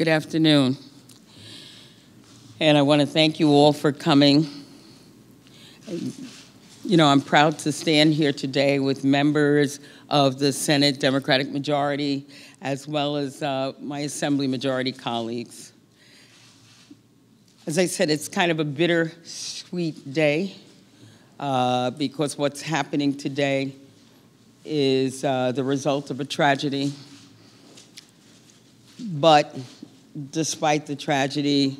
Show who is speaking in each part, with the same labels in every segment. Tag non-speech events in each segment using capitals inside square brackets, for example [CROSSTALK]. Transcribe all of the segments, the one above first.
Speaker 1: Good afternoon. And I want to thank you all for coming. You know, I'm proud to stand here today with members of the Senate Democratic majority, as well as uh, my Assembly majority colleagues. As I said, it's kind of a bittersweet day uh, because what's happening today is uh, the result of a tragedy. But despite the tragedy,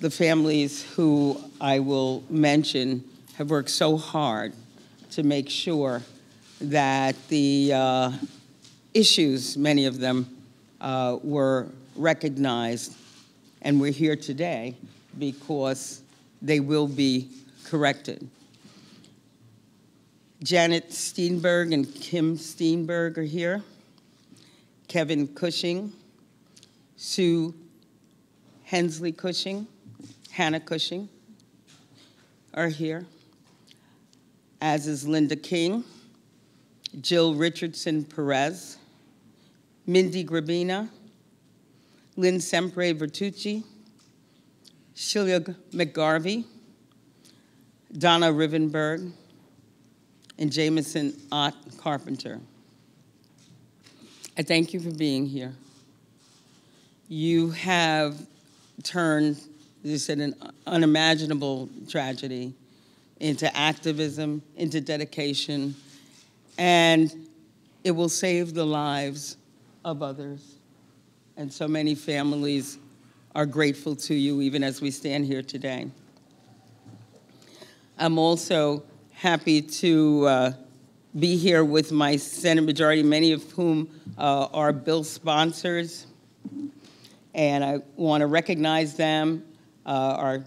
Speaker 1: the families who I will mention have worked so hard to make sure that the uh, issues, many of them, uh, were recognized. And we're here today because they will be corrected. Janet Steenburg and Kim Steenburg are here. Kevin Cushing, Sue Hensley Cushing, Hannah Cushing are here, as is Linda King, Jill Richardson Perez, Mindy Grabina, Lynn Sempre Vertucci, Sheila McGarvey, Donna Rivenberg, and Jameson Ott Carpenter. I thank you for being here. You have turned, you said, an unimaginable tragedy into activism, into dedication, and it will save the lives of others. And so many families are grateful to you, even as we stand here today. I'm also happy to uh, be here with my Senate majority, many of whom uh, are bill sponsors. And I want to recognize them. Uh, our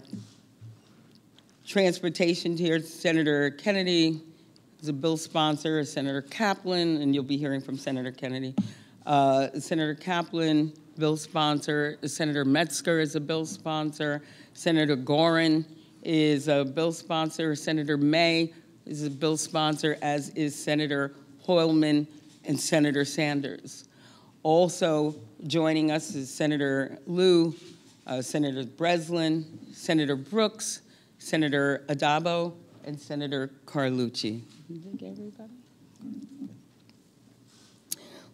Speaker 1: transportation here, Senator Kennedy is a bill sponsor, Senator Kaplan, and you'll be hearing from Senator Kennedy. Uh, Senator Kaplan, bill sponsor. Senator Metzger is a bill sponsor. Senator Gaughran is a bill sponsor. Senator May is a bill sponsor, as is Senator Hoylman and Senator Sanders. Also joining us is Senator Liu, uh, Senator Breslin, Senator Brooks, Senator Addabbo, and Senator Carlucci.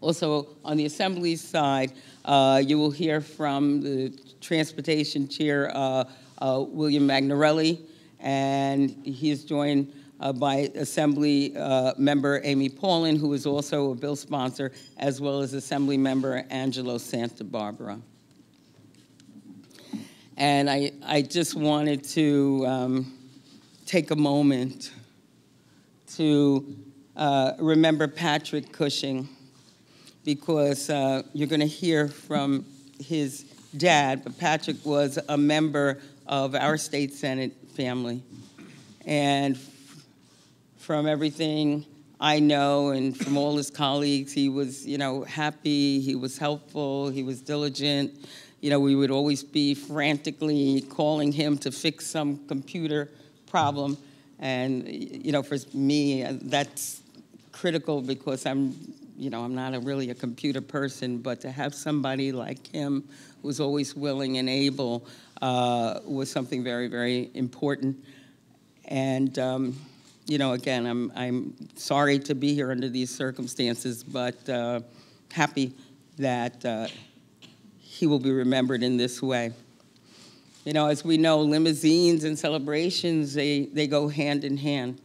Speaker 1: Also, on the Assembly side, uh, you will hear from the Transportation Chair, uh, uh William Magnarelli, and he is joined uh, by Assembly uh, member Amy Paulin, who is also a bill sponsor, as well as Assembly member Angelo Santabarbara. And I, I just wanted to um, take a moment to uh, remember Patrick Cushing because uh, you're going to hear from his dad, but Patrick was a member of our state senate family. And from everything I know and from all his colleagues, he was, you know, happy, he was helpful, he was diligent. You know, we would always be frantically calling him to fix some computer problem. And, you know, for me, that's critical because I'm, you know, I'm not a, really a computer person, but to have somebody like him who's always willing and able uh, was something very, very important. And, um, you know, again, I'm, I'm sorry to be here under these circumstances, but uh, happy that uh, he will be remembered in this way. You know, as we know, limousines and celebrations, they, they go hand in hand.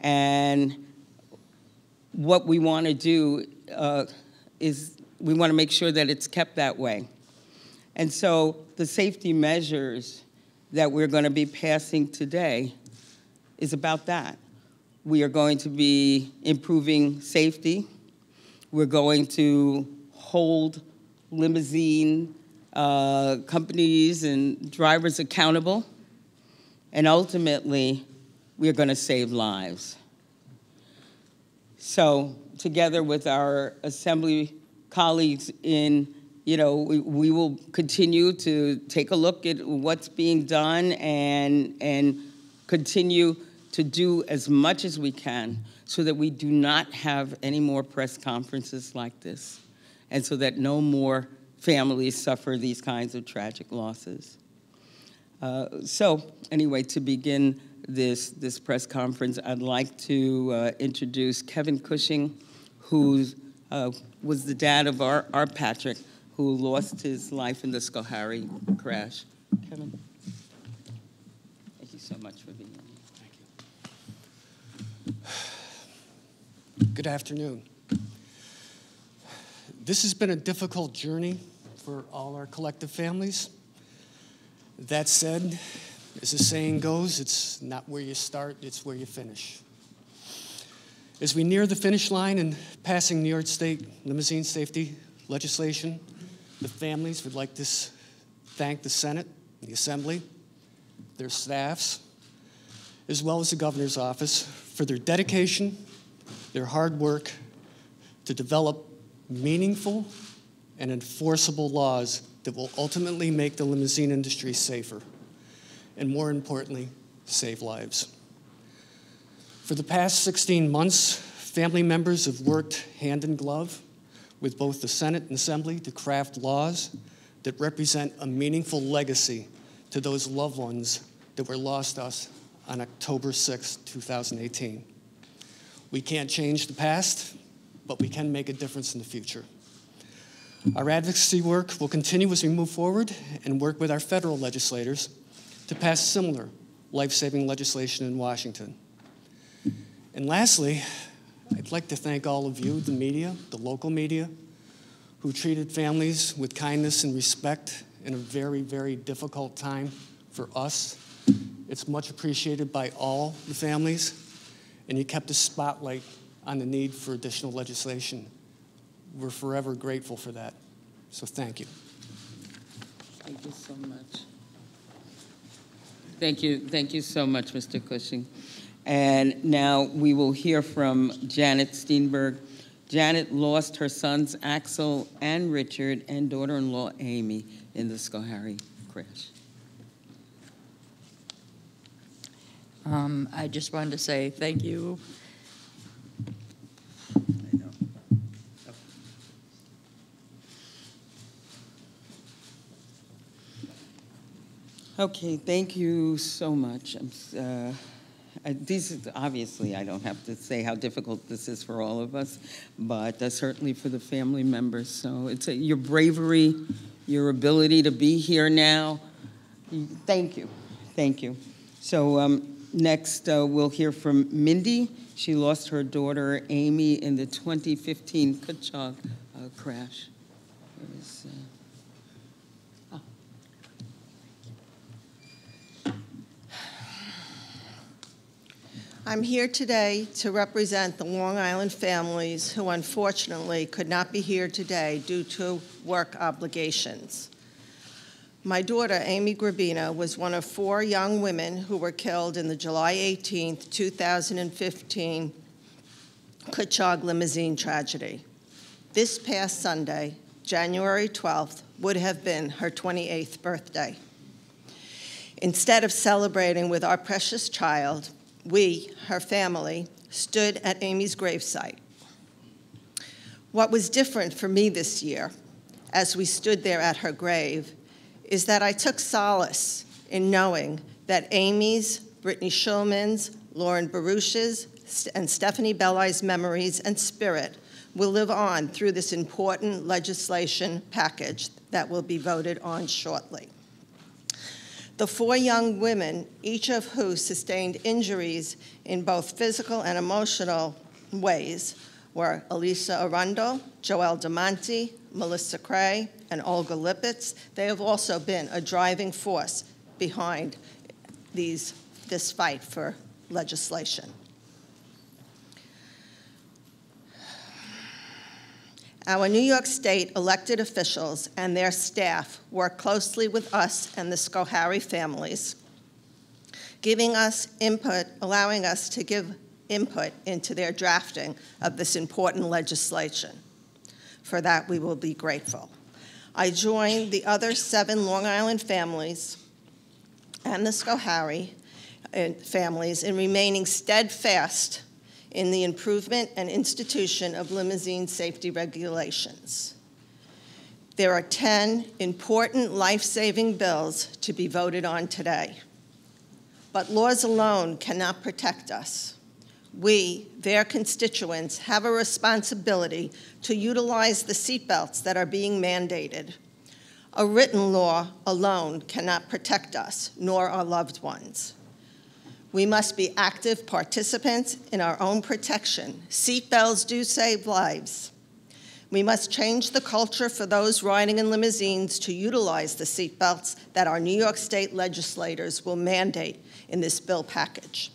Speaker 1: And what we want to do uh, is we want to make sure that it's kept that way. And so the safety measures that we're going to be passing today is about that. We are going to be improving safety. We're going to hold limousine uh, companies and drivers accountable. And ultimately, we're going to save lives. So, together with our assembly colleagues in you know, we, we, will continue to take a look at what's being done and and continue to do as much as we can so that we do not have any more press conferences like this and so that no more families suffer these kinds of tragic losses. Uh, so, anyway, to begin this, this press conference, I'd like to uh, introduce Kevin Cushing, who uh, was the dad of our, our Patrick, who lost his life in the Schoharie crash. Kevin. Thank you so much for being here.
Speaker 2: Thank you. Good afternoon. This has been a difficult journey for all our collective families. That said, as the saying goes, it's not where you start, it's where you finish. As we near the finish line in passing New York State limousine safety legislation, the families would like to thank the Senate, the Assembly, their staffs, as well as the Governor's Office for their dedication, their hard work to develop meaningful and enforceable laws that will ultimately make the limousine industry safer and, more importantly, save lives. For the past 16 months, family members have worked hand in glove with both the Senate and Assembly to craft laws that represent a meaningful legacy to those loved ones that were lost us on October 6, 2018. We can't change the past, but we can make a difference in the future. Our advocacy work will continue as we move forward and work with our federal legislators to pass similar life saving legislation in Washington. And lastly, I'd like to thank all of you, the media, the local media, who treated families with kindness and respect in a very, very difficult time for us. It's much appreciated by all the families, and you kept a spotlight on the need for additional legislation. We're forever grateful for that. So thank you.
Speaker 1: Thank you so much. Thank you. Thank you so much, Mr. Cushing. And now we will hear from Janet Steenburg. Janet lost her sons Axel and Richard and daughter-in-law Amy in the Schoharie crash.
Speaker 3: Um, I just wanted to say thank you
Speaker 1: Okay, thank you so much. Uh, these obviously I don't have to say how difficult this is for all of us, but uh, certainly for the family members. So it's a, your bravery, your ability to be here now. Thank you, thank you. So um, next uh, we'll hear from Mindy. She lost her daughter Amy in the 2015 Cutchogue uh, crash. Uh,
Speaker 4: I'm here today to represent the Long Island families who unfortunately could not be here today due to work obligations. My daughter, Amy Grabina, was one of four young women who were killed in the July 18, 2015 Cutchogue limousine tragedy. This past Sunday, January 12th, would have been her 28th birthday. Instead of celebrating with our precious child, we, her family, stood at Amy's gravesite. What was different for me this year, as we stood there at her grave, is that I took solace in knowing that Amy's, Brittney Schulman's, Lauren Baruch's, and Stephanie Belli's memories and spirit will live on through this important legislation package that will be voted on shortly. The four young women, each of who sustained injuries in both physical and emotional ways, were Elisa Arundel, Joelle DiMonte, Melissa Crai, and Olga Lipets. They have also been a driving force behind these, this fight for legislation. Our New York State elected officials and their staff work closely with us and the Schoharie families, giving us input, allowing us to give input into their drafting of this important legislation. For that, we will be grateful. I join the other seven Long Island families and the Schoharie uh, families in remaining steadfast in the improvement and institution of limousine safety regulations. There are 10 important life-saving bills to be voted on today. But laws alone cannot protect us. We, their constituents, have a responsibility to utilize the seatbelts that are being mandated. A written law alone cannot protect us, nor our loved ones. We must be active participants in our own protection. Seatbelts do save lives. We must change the culture for those riding in limousines to utilize the seatbelts that our New York State legislators will mandate in this bill package.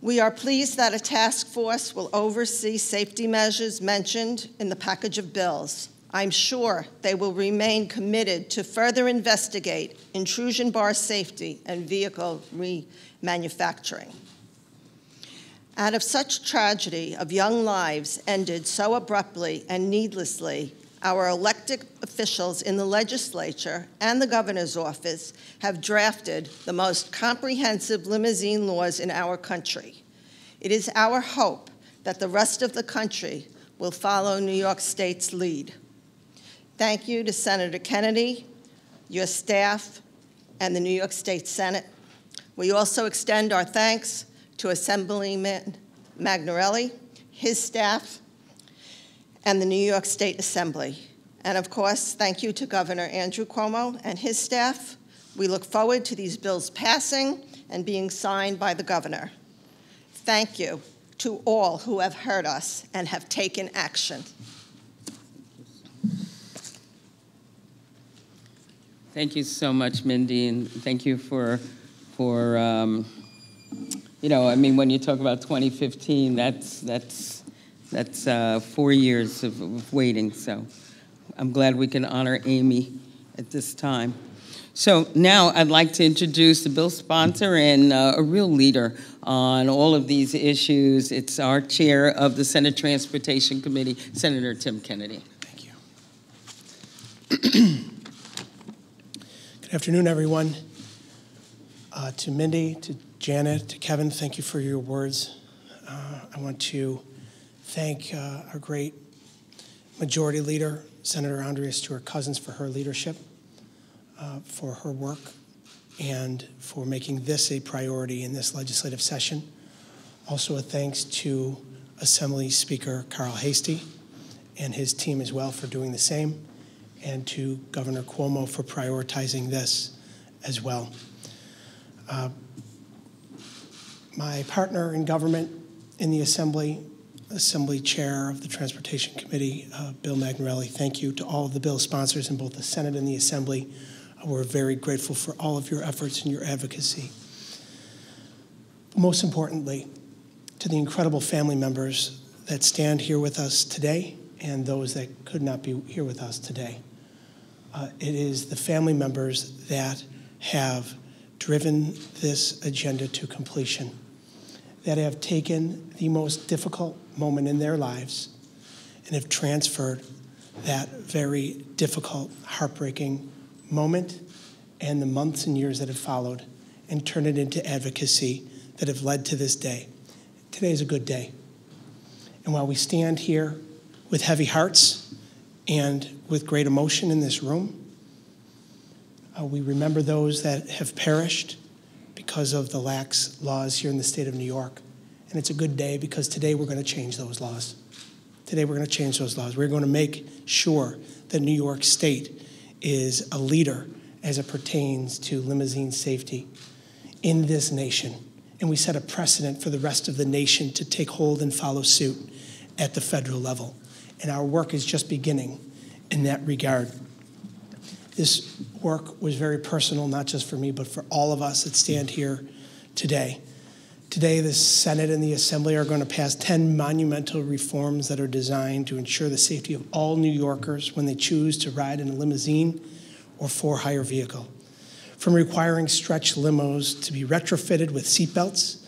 Speaker 4: We are pleased that a task force will oversee safety measures mentioned in the package of bills. I'm sure they will remain committed to further investigate intrusion bar safety and vehicle remanufacturing. Out of such tragedy of young lives ended so abruptly and needlessly, our elected officials in the legislature and the governor's office have drafted the most comprehensive limousine laws in our country. It is our hope that the rest of the country will follow New York State's lead. Thank you to Senator Kennedy, your staff, and the New York State Senate. We also extend our thanks to Assemblyman Magnarelli, his staff, and the New York State Assembly. And of course, thank you to Governor Andrew Cuomo and his staff. We look forward to these bills passing and being signed by the governor. Thank you to all who have heard us and have taken action.
Speaker 1: Thank you so much, Mindy, and thank you for, for um, you know, I mean, when you talk about 2015, that's, that's, that's uh, four years of, of waiting, so I'm glad we can honor Amy at this time. So now I'd like to introduce the bill sponsor and uh, a real leader on all of these issues. It's our chair of the Senate Transportation Committee, Senator Tim Kennedy.
Speaker 5: Thank you. [CLEARS THROAT] Good afternoon, everyone. Uh, to Mindy, to Janet, to Kevin, thank you for your words. Uh, I want to thank uh, our great majority leader, Senator Andrea Stewart Cousins, for her leadership, uh, for her work, and for making this a priority in this legislative session. Also, a thanks to Assembly Speaker Carl Heastie and his team as well for doing the same and to Governor Cuomo for prioritizing this as well. Uh, my partner in government in the Assembly, Assembly Chair of the Transportation Committee, uh, Bill Magnarelli, thank you to all of the bill sponsors in both the Senate and the Assembly. Uh, we're very grateful for all of your efforts and your advocacy. Most importantly, to the incredible family members that stand here with us today and those that could not be here with us today. Uh, it is the family members that have driven this agenda to completion, that have taken the most difficult moment in their lives and have transferred that very difficult, heartbreaking moment and the months and years that have followed and turned it into advocacy that have led to this day. Today is a good day. And while we stand here with heavy hearts, and with great emotion in this room. Uh, we remember those that have perished because of the lax laws here in the state of New York. And it's a good day because today we're going to change those laws. Today we're going to change those laws. We're going to make sure that New York State is a leader as it pertains to limousine safety in this nation. And we set a precedent for the rest of the nation to take hold and follow suit at the federal level and our work is just beginning in that regard. This work was very personal, not just for me, but for all of us that stand here today. Today, the Senate and the Assembly are going to pass 10 monumental reforms that are designed to ensure the safety of all New Yorkers when they choose to ride in a limousine or for hire vehicle. From requiring stretch limos to be retrofitted with seatbelts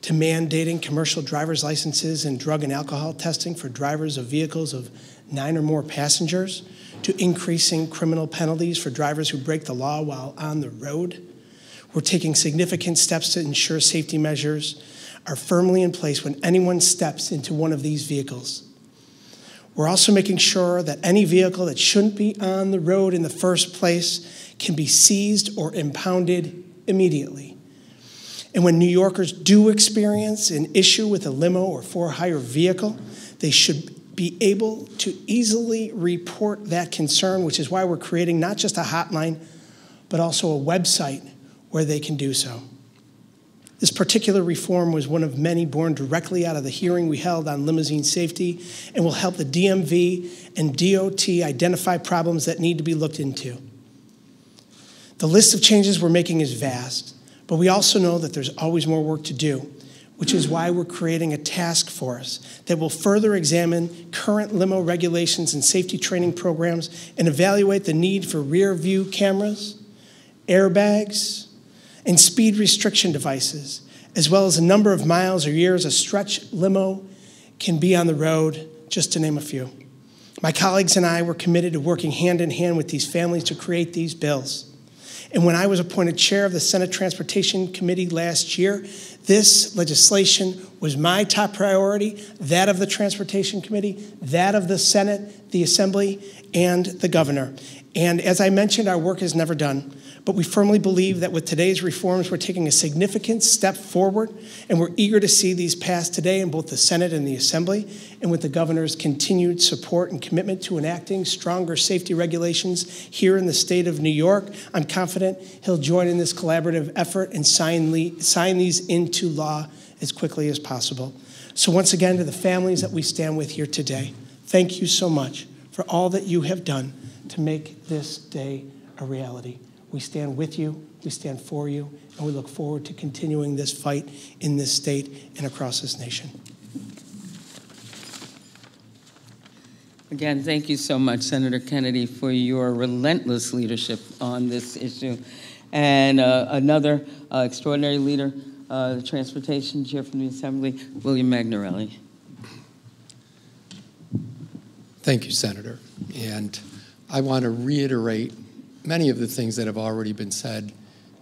Speaker 5: to mandating commercial driver's licenses and drug and alcohol testing for drivers of vehicles of nine or more passengers, to increasing criminal penalties for drivers who break the law while on the road. We're taking significant steps to ensure safety measures are firmly in place when anyone steps into one of these vehicles. We're also making sure that any vehicle that shouldn't be on the road in the first place can be seized or impounded immediately. And when New Yorkers do experience an issue with a limo or for hire vehicle, they should be able to easily report that concern, which is why we're creating not just a hotline, but also a website where they can do so. This particular reform was one of many born directly out of the hearing we held on limousine safety and will help the DMV and DOT identify problems that need to be looked into. The list of changes we're making is vast, but we also know that there's always more work to do, which is why we're creating a task force that will further examine current limo regulations and safety training programs and evaluate the need for rear view cameras, airbags, and speed restriction devices, as well as a number of miles or years a stretch limo can be on the road, just to name a few. My colleagues and I were committed to working hand in hand with these families to create these bills. And when I was appointed chair of the Senate Transportation Committee last year, this legislation was my top priority, that of the Transportation Committee, that of the Senate, the Assembly, and the governor. And as I mentioned, our work is never done. But we firmly believe that with today's reforms, we're taking a significant step forward, and we're eager to see these passed today in both the Senate and the Assembly. And with the governor's continued support and commitment to enacting stronger safety regulations here in the state of New York, I'm confident he'll join in this collaborative effort and sign, sign these into law as quickly as possible. So, once again, to the families that we stand with here today, thank you so much for all that you have done to make this day a reality. We stand with you, we stand for you, and we look forward to continuing this fight in this state and across this nation.
Speaker 1: Again, thank you so much, Senator Kennedy, for your relentless leadership on this issue. And uh, another uh, extraordinary leader, uh, the Transportation Chair from the Assembly, William Magnarelli.
Speaker 6: Thank you, Senator. And I want to reiterate many of the things that have already been said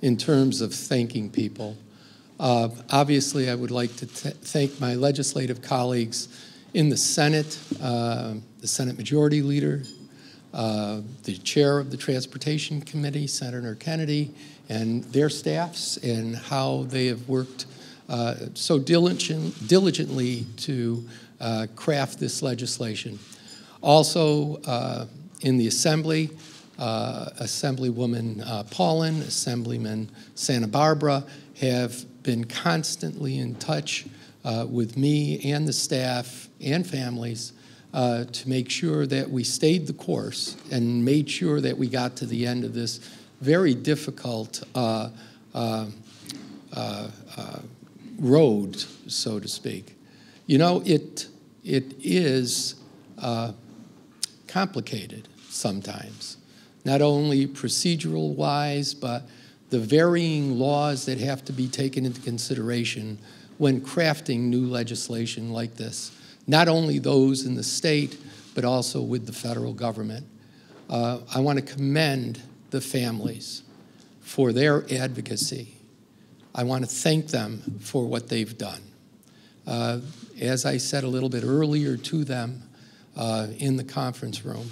Speaker 6: in terms of thanking people. Uh, obviously, I would like to thank my legislative colleagues in the Senate, uh, the Senate Majority Leader, uh, the Chair of the Transportation Committee, Senator Kennedy, and their staffs, and how they have worked uh, so diligent, diligently to uh, craft this legislation. Also, uh, in the Assembly, uh, Assemblywoman uh, Paulin, Assemblyman Santabarbara have been constantly in touch uh, with me and the staff and families uh, to make sure that we stayed the course and made sure that we got to the end of this very difficult uh, uh, road, so to speak. You know, it, it is complicated sometimes not only procedural wise, but the varying laws that have to be taken into consideration when crafting new legislation like this, not only those in the state, but also with the federal government. Uh, I want to commend the families for their advocacy. I want to thank them for what they've done. Uh, as I said a little bit earlier to them uh, in the conference room,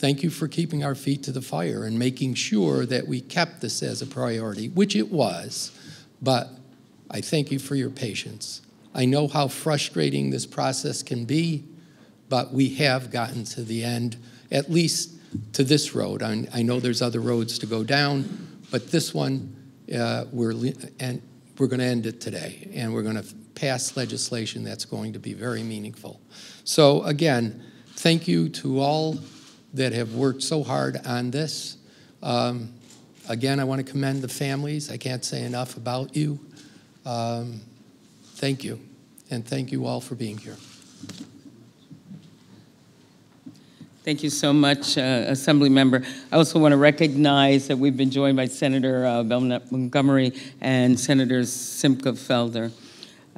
Speaker 6: Thank you for keeping our feet to the fire and making sure that we kept this as a priority, which it was. But I thank you for your patience. I know how frustrating this process can be, but we have gotten to the end, at least to this road. I, I know there's other roads to go down, but this one, uh, we're, and we're going to end it today, and we're going to pass legislation that's going to be very meaningful. So, again, thank you to all that have worked so hard on this. Um, again, I want to commend the families. I can't say enough about you. Um, thank you. And thank you all for being here.
Speaker 1: Thank you so much, uh, Assembly Member. I also want to recognize that we've been joined by Senator uh, Montgomery and Senator Simcha Felder.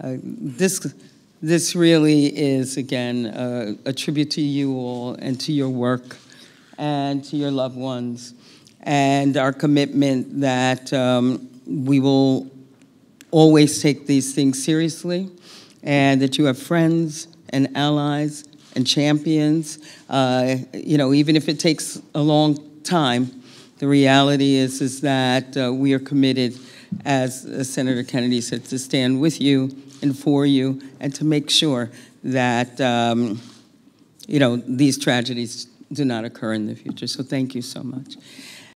Speaker 1: Uh, this this really is, again, uh, a tribute to you all and to your work and to your loved ones, and our commitment that um, we will always take these things seriously, and that you have friends and allies and champions. Uh, You know, even if it takes a long time, the reality is, is that uh, we are committed, as Senator Kennedy said, to stand with you and for you, and to make sure that, um, you know, these tragedies do not occur in the future. So thank you so much.